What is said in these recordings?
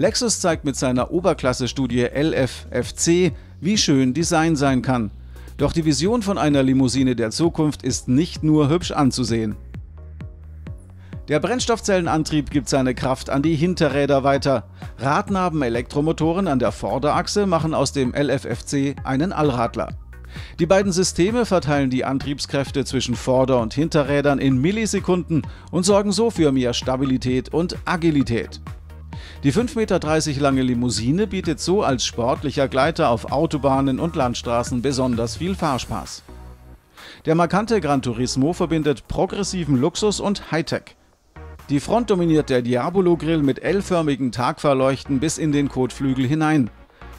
Lexus zeigt mit seiner Oberklasse-Studie LFFC, wie schön Design sein kann. Doch die Vision von einer Limousine der Zukunft ist nicht nur hübsch anzusehen. Der Brennstoffzellenantrieb gibt seine Kraft an die Hinterräder weiter. Radnaben-Elektromotoren an der Vorderachse machen aus dem LFFC einen Allradler. Die beiden Systeme verteilen die Antriebskräfte zwischen Vorder- und Hinterrädern in Millisekunden und sorgen so für mehr Stabilität und Agilität. Die 5,30 Meter lange Limousine bietet so als sportlicher Gleiter auf Autobahnen und Landstraßen besonders viel Fahrspaß. Der markante Gran Turismo verbindet progressiven Luxus und Hightech. Die Front dominiert der Diabolo-Grill mit L-förmigen Tagfahrleuchten bis in den Kotflügel hinein.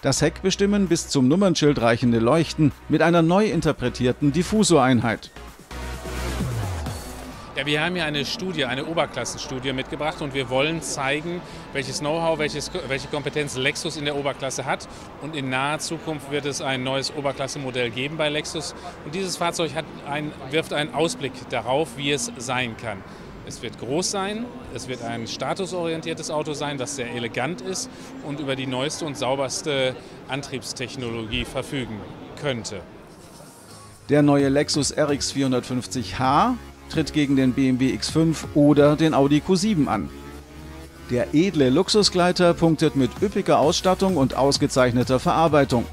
Das Heck bestimmen bis zum Nummernschild reichende Leuchten mit einer neu interpretierten Diffusoreinheit. Ja, wir haben hier eine Studie, eine Oberklassenstudie mitgebracht und wir wollen zeigen, welches Know-how, welche Kompetenz Lexus in der Oberklasse hat. Und in naher Zukunft wird es ein neues Oberklassemodell geben bei Lexus. Und dieses Fahrzeug ein, wirft einen Ausblick darauf, wie es sein kann. Es wird groß sein, es wird ein statusorientiertes Auto sein, das sehr elegant ist und über die neueste und sauberste Antriebstechnologie verfügen könnte. Der neue Lexus RX 450h tritt gegen den BMW X5 oder den Audi Q7 an. Der edle Luxusgleiter punktet mit üppiger Ausstattung und ausgezeichneter Verarbeitung.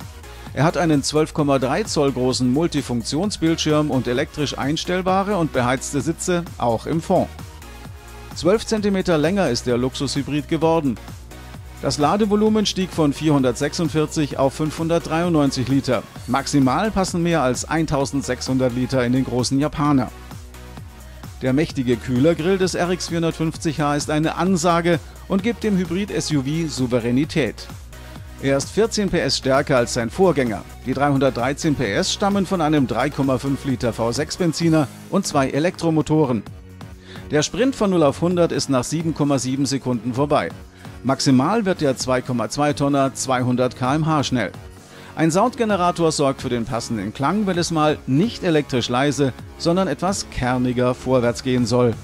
Er hat einen 12,3 Zoll großen Multifunktionsbildschirm und elektrisch einstellbare und beheizte Sitze, auch im Fond. 12 cm länger ist der Luxushybrid geworden. Das Ladevolumen stieg von 446 auf 593 Liter. Maximal passen mehr als 1600 Liter in den großen Japaner. Der mächtige Kühlergrill des RX 450h ist eine Ansage und gibt dem Hybrid-SUV Souveränität. Er ist 14 PS stärker als sein Vorgänger. Die 313 PS stammen von einem 3,5 Liter V6-Benziner und zwei Elektromotoren. Der Sprint von 0 auf 100 ist nach 7,7 Sekunden vorbei. Maximal wird der 2,2 Tonner 200 km/h schnell. Ein Soundgenerator sorgt für den passenden Klang, wenn es mal nicht elektrisch leise, sondern etwas kerniger vorwärts gehen soll.